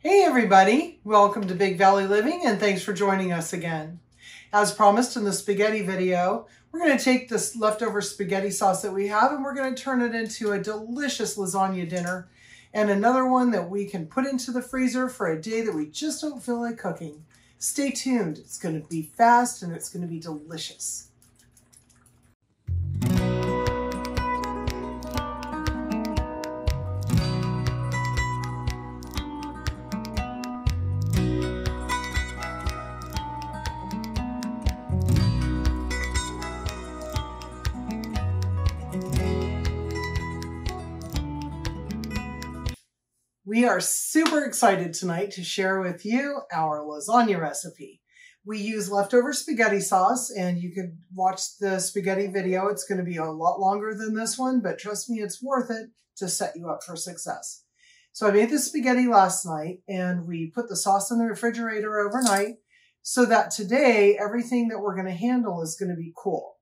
Hey everybody, welcome to Big Valley Living and thanks for joining us again. As promised in the spaghetti video, we're going to take this leftover spaghetti sauce that we have and we're going to turn it into a delicious lasagna dinner and another one that we can put into the freezer for a day that we just don't feel like cooking. Stay tuned, it's going to be fast and it's going to be delicious. We are super excited tonight to share with you our lasagna recipe. We use leftover spaghetti sauce and you could watch the spaghetti video. It's going to be a lot longer than this one, but trust me, it's worth it to set you up for success. So I made the spaghetti last night and we put the sauce in the refrigerator overnight so that today everything that we're going to handle is going to be cool.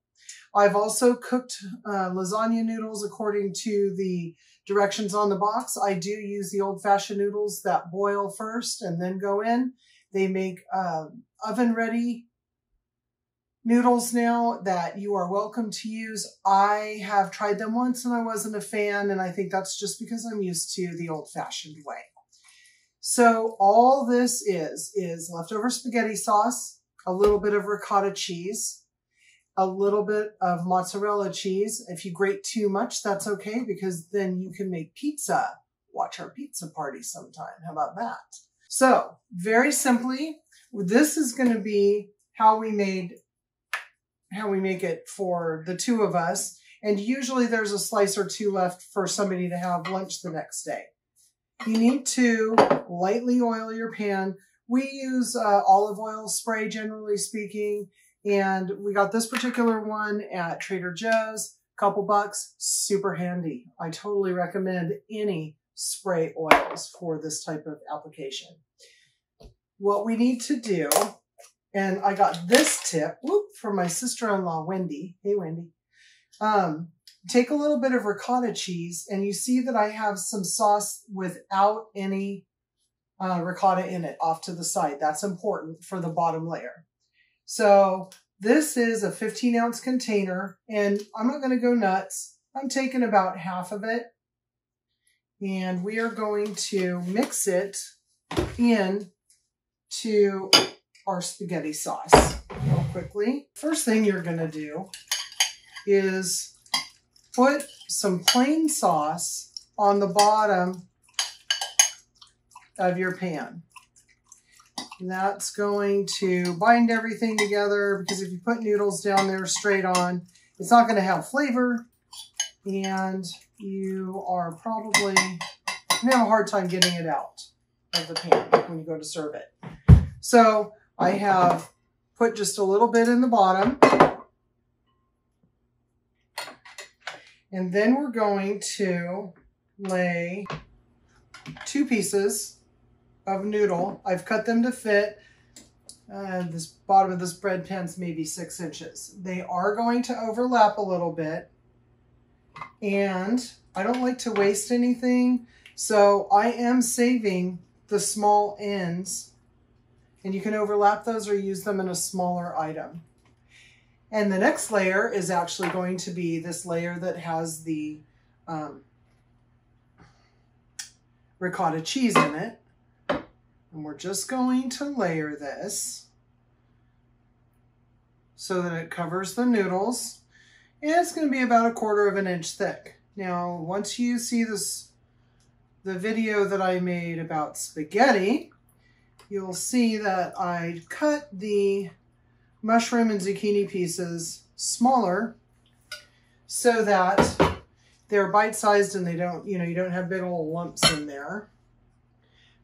I've also cooked uh, lasagna noodles according to the directions on the box. I do use the old fashioned noodles that boil first and then go in. They make uh, oven ready noodles now that you are welcome to use. I have tried them once and I wasn't a fan, and I think that's just because I'm used to the old fashioned way. So all this is, is leftover spaghetti sauce, a little bit of ricotta cheese, a little bit of mozzarella cheese. If you grate too much, that's okay because then you can make pizza. Watch our pizza party sometime. How about that? So very simply, this is going to be how we made, how we make it for the two of us. And usually there's a slice or two left for somebody to have lunch the next day. You need to lightly oil your pan. We use uh, olive oil spray, generally speaking, and we got this particular one at Trader Joe's, couple bucks, super handy. I totally recommend any spray oils for this type of application. What we need to do, and I got this tip whoop, from my sister-in-law, Wendy. Hey, Wendy. Um, take a little bit of ricotta cheese, and you see that I have some sauce without any uh, ricotta in it off to the side. That's important for the bottom layer. So this is a 15 ounce container and I'm not going to go nuts. I'm taking about half of it and we are going to mix it in to our spaghetti sauce real quickly. First thing you're going to do is put some plain sauce on the bottom of your pan. That's going to bind everything together because if you put noodles down there straight on, it's not going to have flavor and you are probably going to have a hard time getting it out of the pan when you go to serve it. So I have put just a little bit in the bottom. And then we're going to lay two pieces of noodle. I've cut them to fit. Uh, this bottom of this bread pan's maybe six inches. They are going to overlap a little bit. And I don't like to waste anything. So I am saving the small ends. And you can overlap those or use them in a smaller item. And the next layer is actually going to be this layer that has the um, ricotta cheese in it. And we're just going to layer this so that it covers the noodles. And it's going to be about a quarter of an inch thick. Now, once you see this, the video that I made about spaghetti, you'll see that I cut the mushroom and zucchini pieces smaller so that they're bite-sized and they don't, you know, you don't have big old lumps in there.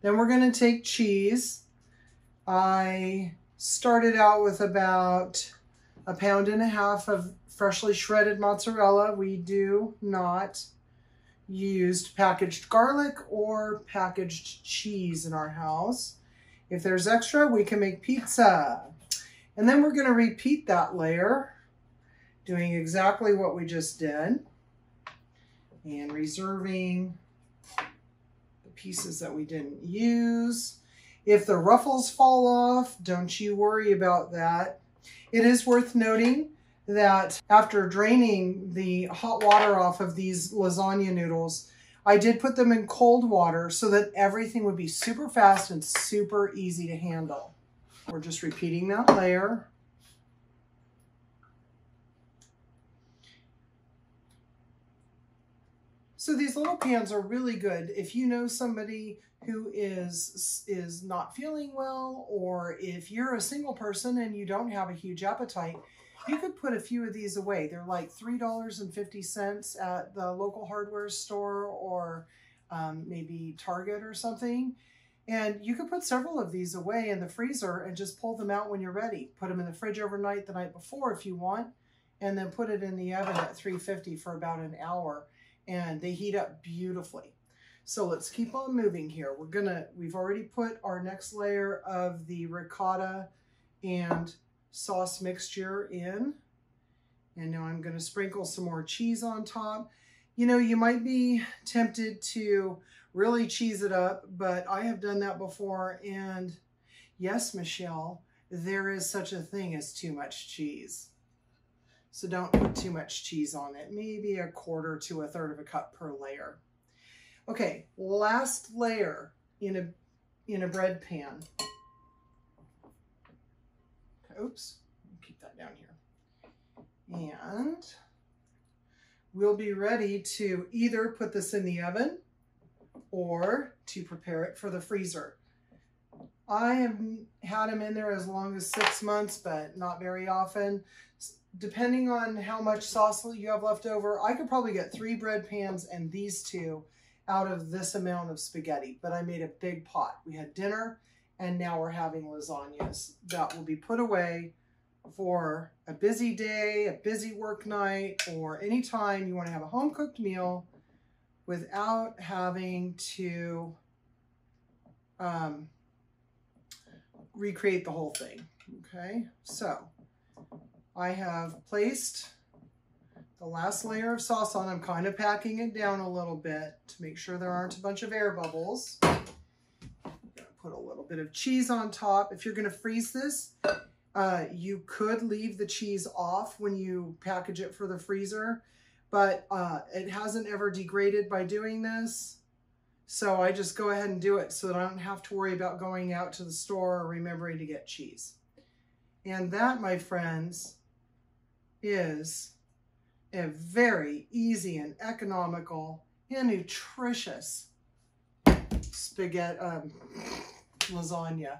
Then we're going to take cheese. I started out with about a pound and a half of freshly shredded mozzarella. We do not use packaged garlic or packaged cheese in our house. If there's extra, we can make pizza. And then we're going to repeat that layer, doing exactly what we just did. And reserving pieces that we didn't use. If the ruffles fall off, don't you worry about that. It is worth noting that after draining the hot water off of these lasagna noodles, I did put them in cold water so that everything would be super fast and super easy to handle. We're just repeating that layer. So these little pans are really good if you know somebody who is is not feeling well or if you're a single person and you don't have a huge appetite, you could put a few of these away. They're like $3.50 at the local hardware store or um, maybe Target or something. And you could put several of these away in the freezer and just pull them out when you're ready. Put them in the fridge overnight the night before if you want, and then put it in the oven at 350 for about an hour and they heat up beautifully. So let's keep on moving here. We're gonna, we've already put our next layer of the ricotta and sauce mixture in. And now I'm gonna sprinkle some more cheese on top. You know, you might be tempted to really cheese it up, but I have done that before. And yes, Michelle, there is such a thing as too much cheese. So don't put too much cheese on it. Maybe a quarter to a third of a cup per layer. Okay, last layer in a, in a bread pan. Oops, keep that down here. And we'll be ready to either put this in the oven or to prepare it for the freezer. I have had them in there as long as six months, but not very often depending on how much sauce you have left over, I could probably get three bread pans and these two out of this amount of spaghetti, but I made a big pot. We had dinner and now we're having lasagnas that will be put away for a busy day, a busy work night, or anytime you want to have a home cooked meal without having to um, recreate the whole thing. Okay, so I have placed the last layer of sauce on. I'm kind of packing it down a little bit to make sure there aren't a bunch of air bubbles. Put a little bit of cheese on top. If you're going to freeze this, uh, you could leave the cheese off when you package it for the freezer, but uh, it hasn't ever degraded by doing this. So I just go ahead and do it so that I don't have to worry about going out to the store or remembering to get cheese. And that, my friends, is a very easy and economical and nutritious spaghetti um, lasagna.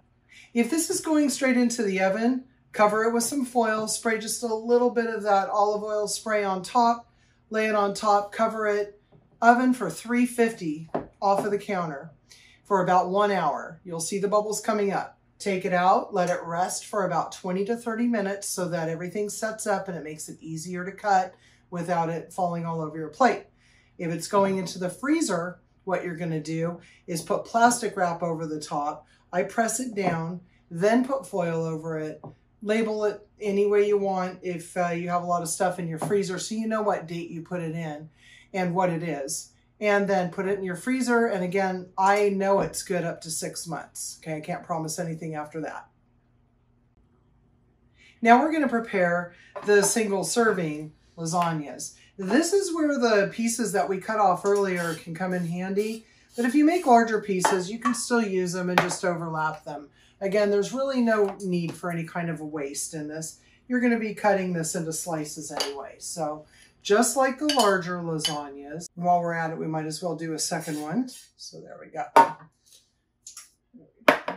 If this is going straight into the oven, cover it with some foil, spray just a little bit of that olive oil spray on top, lay it on top, cover it, oven for 350 off of the counter for about one hour. You'll see the bubbles coming up. Take it out, let it rest for about 20 to 30 minutes so that everything sets up and it makes it easier to cut without it falling all over your plate. If it's going into the freezer, what you're gonna do is put plastic wrap over the top. I press it down, then put foil over it, label it any way you want if uh, you have a lot of stuff in your freezer so you know what date you put it in and what it is and then put it in your freezer. And again, I know it's good up to six months. Okay, I can't promise anything after that. Now we're going to prepare the single serving lasagnas. This is where the pieces that we cut off earlier can come in handy. But if you make larger pieces, you can still use them and just overlap them. Again, there's really no need for any kind of a waste in this. You're going to be cutting this into slices anyway. So just like the larger lasagnas. While we're at it, we might as well do a second one. So there we go.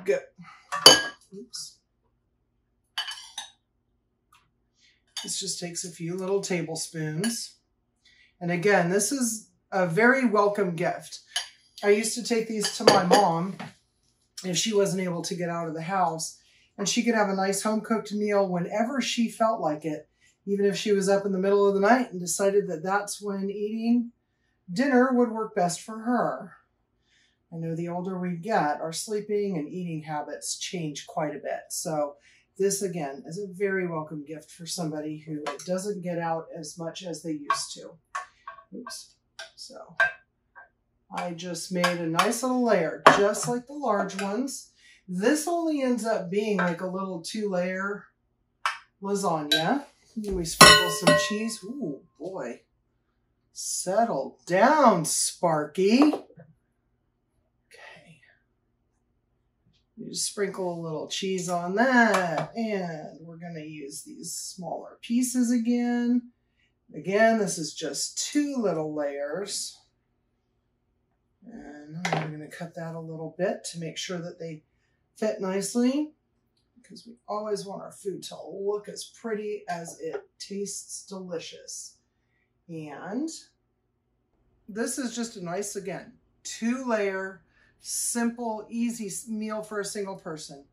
Good. Oops. This just takes a few little tablespoons. And again, this is a very welcome gift. I used to take these to my mom if she wasn't able to get out of the house. And she could have a nice home cooked meal whenever she felt like it even if she was up in the middle of the night and decided that that's when eating dinner would work best for her. I know the older we get, our sleeping and eating habits change quite a bit. So this again is a very welcome gift for somebody who doesn't get out as much as they used to. Oops. So I just made a nice little layer, just like the large ones. This only ends up being like a little two layer lasagna. And we sprinkle some cheese. Ooh, boy. Settle down, Sparky. Okay. You just sprinkle a little cheese on that. And we're going to use these smaller pieces again. Again, this is just two little layers. And I'm going to cut that a little bit to make sure that they fit nicely because we always want our food to look as pretty as it tastes delicious. And this is just a nice, again, two layer, simple, easy meal for a single person.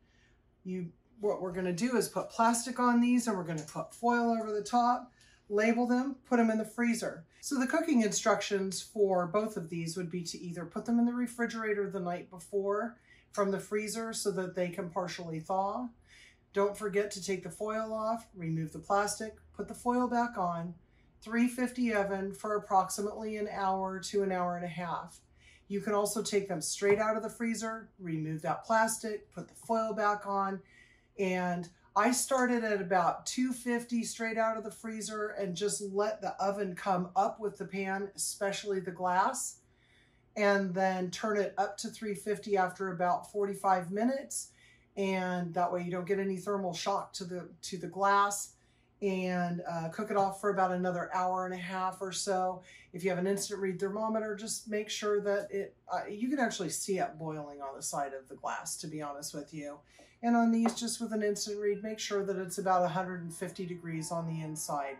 You, what we're gonna do is put plastic on these and we're gonna put foil over the top, label them, put them in the freezer. So the cooking instructions for both of these would be to either put them in the refrigerator the night before from the freezer so that they can partially thaw. Don't forget to take the foil off, remove the plastic, put the foil back on, 350 oven for approximately an hour to an hour and a half. You can also take them straight out of the freezer, remove that plastic, put the foil back on, and I started at about 250 straight out of the freezer and just let the oven come up with the pan, especially the glass, and then turn it up to 350 after about 45 minutes. And that way you don't get any thermal shock to the, to the glass and uh, cook it off for about another hour and a half or so. If you have an instant read thermometer, just make sure that it, uh, you can actually see it boiling on the side of the glass, to be honest with you. And on these, just with an instant read, make sure that it's about 150 degrees on the inside.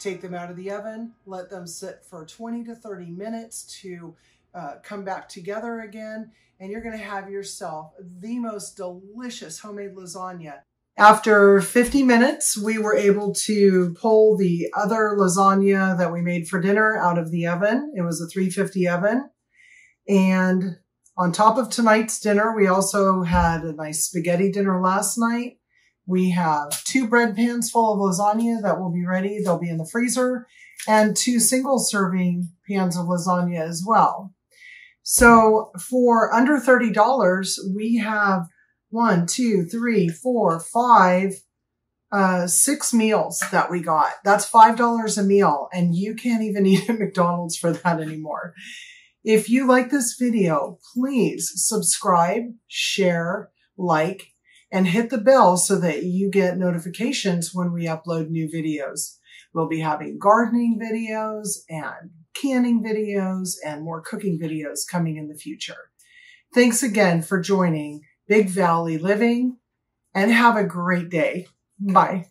Take them out of the oven, let them sit for 20 to 30 minutes to uh, come back together again, and you're gonna have yourself the most delicious homemade lasagna. After 50 minutes, we were able to pull the other lasagna that we made for dinner out of the oven. It was a 350 oven. And on top of tonight's dinner, we also had a nice spaghetti dinner last night. We have two bread pans full of lasagna that will be ready. They'll be in the freezer and two single serving pans of lasagna as well. So for under $30, we have one, two, three, four, five, uh, six meals that we got. That's $5 a meal and you can't even eat at McDonald's for that anymore. If you like this video, please subscribe, share, like, and hit the bell so that you get notifications when we upload new videos. We'll be having gardening videos and canning videos and more cooking videos coming in the future. Thanks again for joining Big Valley Living and have a great day. Bye.